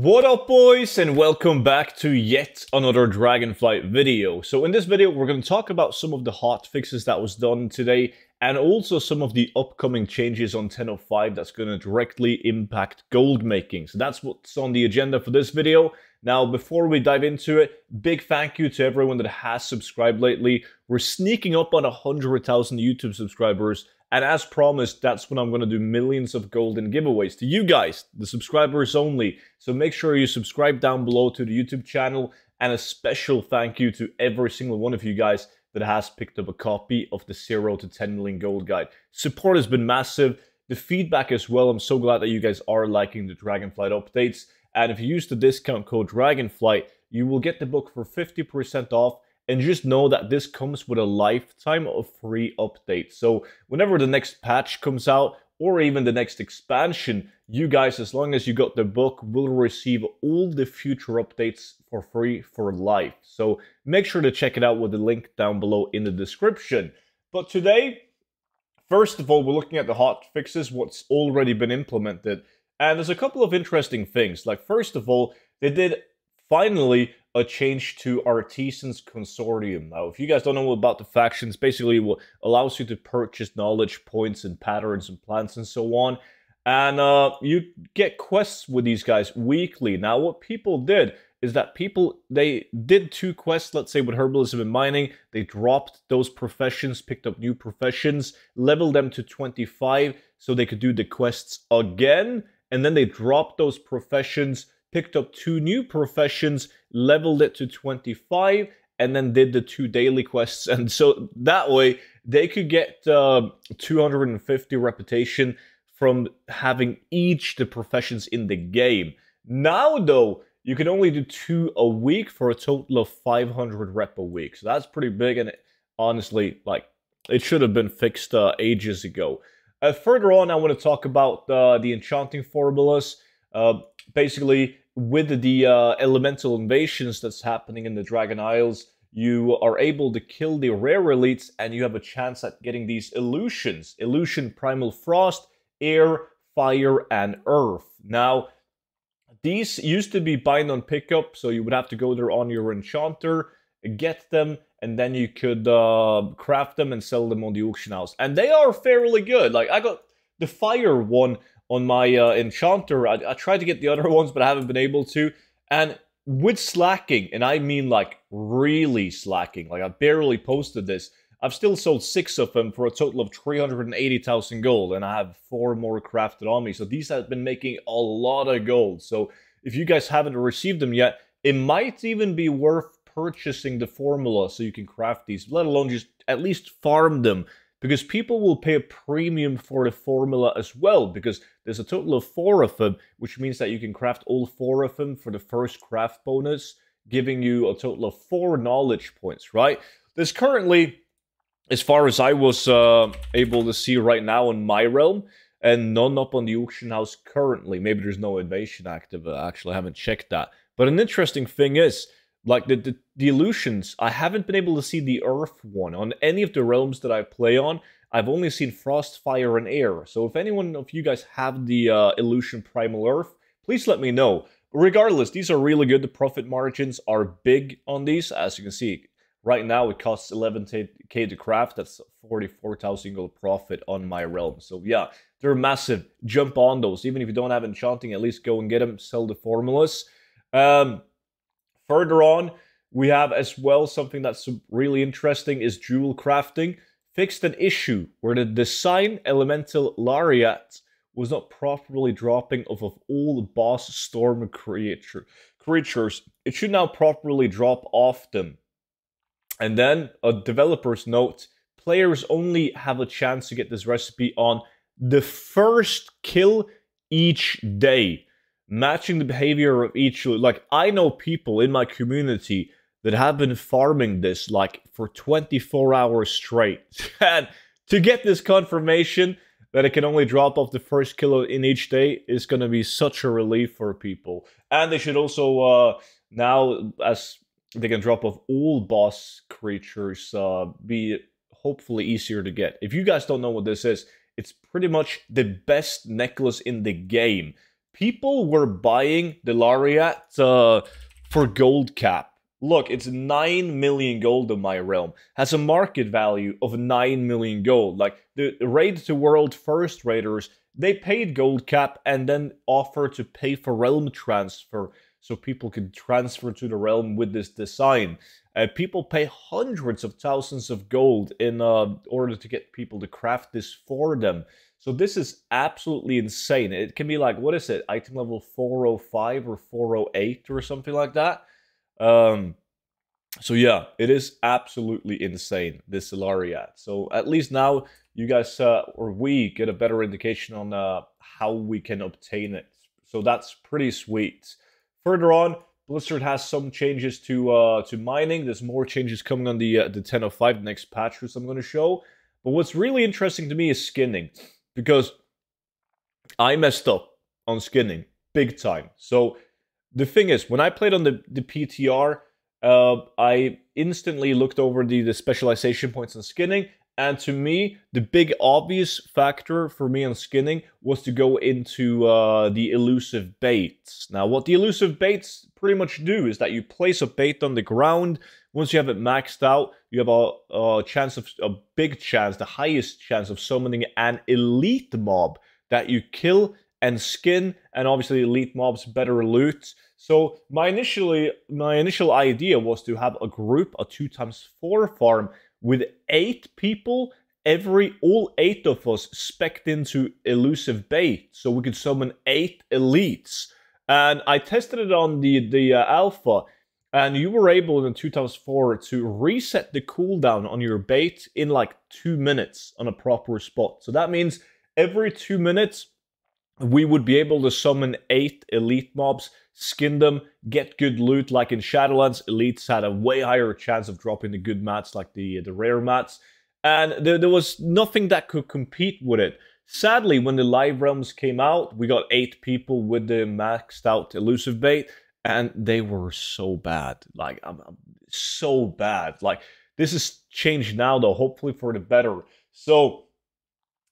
What up boys and welcome back to yet another Dragonflight video. So in this video we're going to talk about some of the hot fixes that was done today and also some of the upcoming changes on 10.05 that's going to directly impact gold making. So that's what's on the agenda for this video. Now before we dive into it, big thank you to everyone that has subscribed lately. We're sneaking up on 100,000 YouTube subscribers and as promised, that's when I'm going to do millions of golden giveaways to you guys, the subscribers only. So make sure you subscribe down below to the YouTube channel. And a special thank you to every single one of you guys that has picked up a copy of the 0 to 10 million gold guide. Support has been massive. The feedback as well. I'm so glad that you guys are liking the Dragonflight updates. And if you use the discount code Dragonflight, you will get the book for 50% off and just know that this comes with a lifetime of free updates. So whenever the next patch comes out, or even the next expansion, you guys, as long as you got the book, will receive all the future updates for free for life. So make sure to check it out with the link down below in the description. But today, first of all, we're looking at the hot fixes, what's already been implemented. And there's a couple of interesting things. Like, first of all, they did finally a change to Artisan's Consortium. Now, if you guys don't know about the factions, basically what allows you to purchase knowledge points and patterns and plants and so on. And uh, you get quests with these guys weekly. Now, what people did is that people, they did two quests, let's say with herbalism and mining. They dropped those professions, picked up new professions, leveled them to 25 so they could do the quests again. And then they dropped those professions picked up two new professions, leveled it to 25, and then did the two daily quests. And so that way they could get uh, 250 reputation from having each the professions in the game. Now, though, you can only do two a week for a total of 500 rep a week. So that's pretty big. And it, honestly, like, it should have been fixed uh, ages ago. Uh, further on, I want to talk about uh, the enchanting formulas. Basically, with the uh, elemental invasions that's happening in the Dragon Isles, you are able to kill the rare elites and you have a chance at getting these illusions. Illusion Primal Frost, Air, Fire, and Earth. Now, these used to be bind on pickup, so you would have to go there on your enchanter, get them, and then you could uh, craft them and sell them on the auction house. And they are fairly good. Like, I got the Fire one on my uh, Enchanter. I, I tried to get the other ones, but I haven't been able to. And with slacking, and I mean like really slacking, like I barely posted this, I've still sold six of them for a total of 380,000 gold, and I have four more crafted on me. So these have been making a lot of gold. So if you guys haven't received them yet, it might even be worth purchasing the formula so you can craft these, let alone just at least farm them because people will pay a premium for the formula as well because there's a total of four of them, which means that you can craft all four of them for the first craft bonus, giving you a total of four knowledge points, right? There's currently, as far as I was uh, able to see right now in my realm, and none up on the auction house currently. Maybe there's no invasion active. I actually haven't checked that. But an interesting thing is, like the, the, the illusions, I haven't been able to see the Earth one on any of the realms that I play on. I've only seen Frost, Fire, and Air. So if anyone of you guys have the uh, Illusion Primal Earth, please let me know. Regardless, these are really good. The profit margins are big on these. As you can see, right now it costs 11k to craft. That's 44,000 gold profit on my realm. So yeah, they're massive. Jump on those. Even if you don't have enchanting, at least go and get them. Sell the formulas. Um, Further on, we have as well something that's really interesting is jewel crafting. Fixed an issue where the design elemental lariat was not properly dropping off of all the boss storm creature, creatures. It should now properly drop off them. And then a developer's note, players only have a chance to get this recipe on the first kill each day matching the behavior of each like i know people in my community that have been farming this like for 24 hours straight. And to get this confirmation that it can only drop off the first kilo in each day is going to be such a relief for people. And they should also uh now as they can drop off all boss creatures uh be hopefully easier to get. If you guys don't know what this is it's pretty much the best necklace in the game people were buying the Lariat uh, for gold cap. Look, it's 9 million gold in my realm. Has a market value of 9 million gold. Like the race to world first raiders, they paid gold cap and then offered to pay for realm transfer so people could transfer to the realm with this design. Uh, people pay hundreds of thousands of gold in uh, order to get people to craft this for them. So this is absolutely insane. It can be like, what is it, item level 405 or 408 or something like that. Um, so yeah, it is absolutely insane, this Lariat. So at least now you guys, uh, or we, get a better indication on uh, how we can obtain it. So that's pretty sweet. Further on, Blizzard has some changes to uh, to mining. There's more changes coming on the uh, the 10.05, the next patch, which I'm going to show. But what's really interesting to me is skinning, because I messed up on skinning big time. So the thing is, when I played on the the PTR, uh, I instantly looked over the the specialization points on skinning, and to me, the big obvious factor for me on skinning was to go into uh, the elusive baits. Now, what the elusive baits pretty much do is that you place a bait on the ground. Once you have it maxed out, you have a, a chance of a big chance, the highest chance of summoning an elite mob that you kill and skin, and obviously elite mobs better loot. So my initially my initial idea was to have a group, a two times four farm with eight people, every all eight of us specced into elusive bait, so we could summon eight elites. And I tested it on the the uh, alpha, and you were able in 2004 to reset the cooldown on your bait in like two minutes on a proper spot. So that means every two minutes we would be able to summon eight elite mobs, skin them, get good loot. Like in Shadowlands, elites had a way higher chance of dropping the good mats, like the the rare mats, and there, there was nothing that could compete with it. Sadly, when the live realms came out, we got eight people with the maxed out elusive bait, and they were so bad. Like, I'm, I'm so bad. Like, this is changed now, though, hopefully for the better. So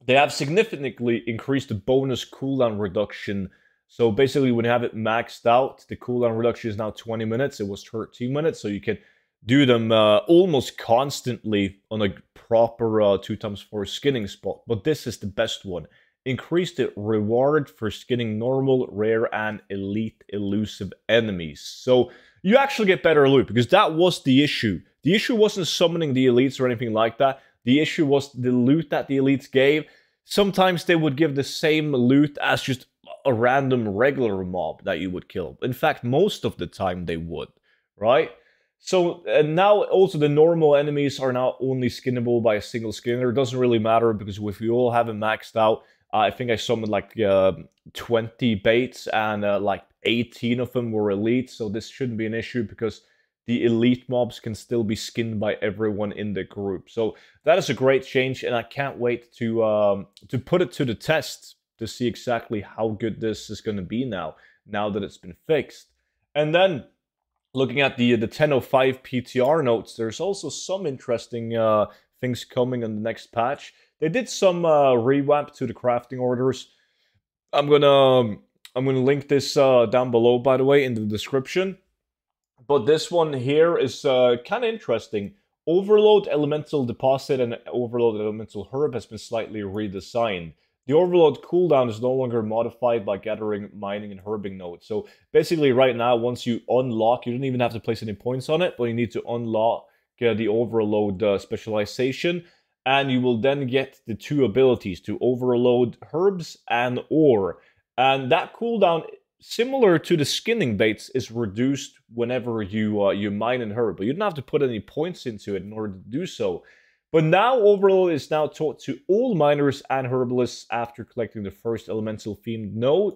they have significantly increased the bonus cooldown reduction. So basically, when you have it maxed out, the cooldown reduction is now 20 minutes. It was 13 minutes, so you can do them uh, almost constantly on a proper uh, 2 times 4 skinning spot. But this is the best one. Increase the reward for skinning normal, rare, and elite elusive enemies. So you actually get better loot, because that was the issue. The issue wasn't summoning the elites or anything like that. The issue was the loot that the elites gave. Sometimes they would give the same loot as just a random regular mob that you would kill. In fact, most of the time they would, right? So now also the normal enemies are now only skinnable by a single skinner. It doesn't really matter because if you all have it maxed out, I think I summoned like uh, 20 baits and uh, like 18 of them were elite. So this shouldn't be an issue because the elite mobs can still be skinned by everyone in the group. So that is a great change, and I can't wait to um, to put it to the test to see exactly how good this is going to be now, now that it's been fixed. And then looking at the the 1005 PTR notes, there's also some interesting uh, things coming in the next patch. They did some uh, revamp to the crafting orders. I'm gonna um, I'm gonna link this uh, down below, by the way, in the description. But this one here is uh, kind of interesting. Overload Elemental Deposit and Overload Elemental Herb has been slightly redesigned. The Overload cooldown is no longer modified by gathering, mining, and herbing nodes. So basically right now, once you unlock, you don't even have to place any points on it, but you need to unlock uh, the Overload uh, specialization, and you will then get the two abilities to Overload Herbs and Ore. And that cooldown similar to the skinning baits is reduced whenever you uh, you mine and herb, but you don't have to put any points into it in order to do so. But now Overload is now taught to all miners and herbalists after collecting the first elemental themed node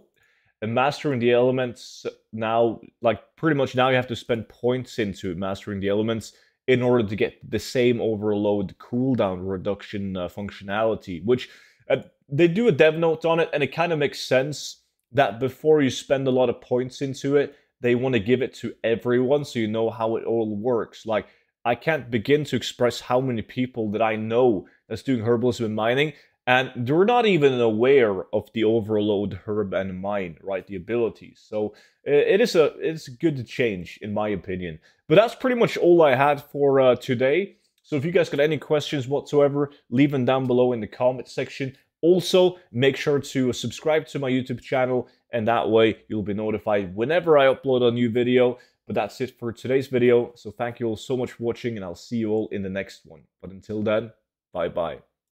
and mastering the elements now like pretty much now you have to spend points into mastering the elements in order to get the same overload cooldown reduction uh, functionality which uh, they do a dev note on it and it kind of makes sense that before you spend a lot of points into it, they want to give it to everyone so you know how it all works. Like, I can't begin to express how many people that I know that's doing herbalism and mining, and they're not even aware of the overload herb and mine, right? The abilities. So it is a it's good to change, in my opinion. But that's pretty much all I had for uh, today. So if you guys got any questions whatsoever, leave them down below in the comment section. Also, make sure to subscribe to my YouTube channel, and that way you'll be notified whenever I upload a new video. But that's it for today's video. So thank you all so much for watching, and I'll see you all in the next one. But until then, bye bye.